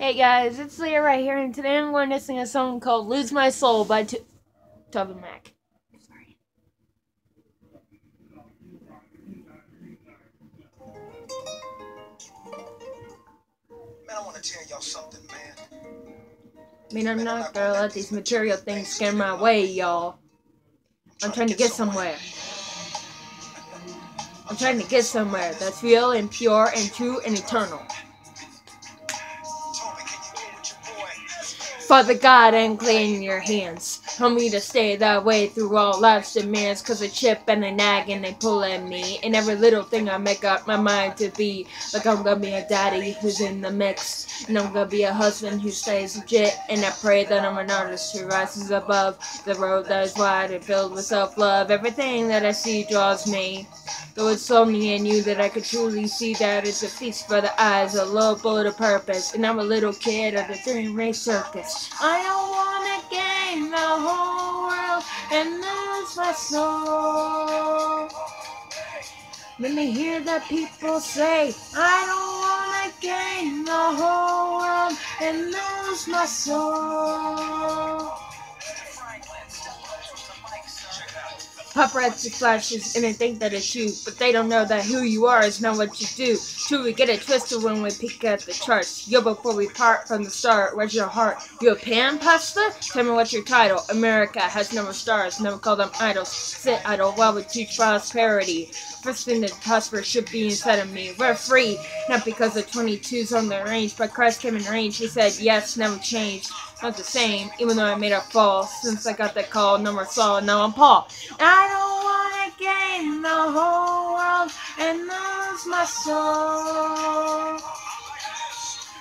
Hey guys, it's Leah right here, and today I'm going to sing a song called Lose My Soul by T- TobyMac. Sorry. Man, I want to tell y'all something, man. I mean, I'm not gonna let these material things scare my way, y'all. I'm trying to get somewhere. I'm trying to get somewhere that's real and pure and true and eternal. Father God, and clean your hands. Help me to stay that way through all life's demands. Cause they chip and they nag and they pull at me. And every little thing I make up my mind to be. Like I'm gonna be a daddy who's in the mix. And I'm gonna be a husband who stays legit. And I pray that I'm an artist who rises above the road that is wide and filled with self love. Everything that I see draws me. Though it's only in you that I could truly see that it's a feast for the eyes, a love full of purpose. And I'm a little kid of the dream race circus. I don't wanna gain the whole world and lose my soul. Let me hear that people say, I don't wanna gain the whole world and lose my soul. Paparazzi flashes and they think that it's you, but they don't know that who you are is not what you do. Truly get it twisted when we peek at the charts. Yo, before we part from the start, where's your heart? You a pan pasta? Tell me what's your title. America has no stars, never call them idols. Sit idle while we teach prosperity. First thing that prosper should be inside of me. We're free, not because the 22's on the range, but Christ came in range. He said, yes, never changed. Not the same, even though I made a fall. Since I got that call, no more Saul, now I'm Paul. I don't wanna gain the whole world and lose my soul.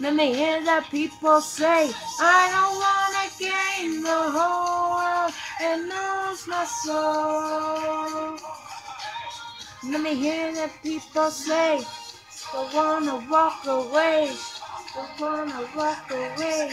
Let me hear that people say, I don't wanna gain the whole world and lose my soul. Let me hear that people say, don't wanna walk away, don't wanna walk away.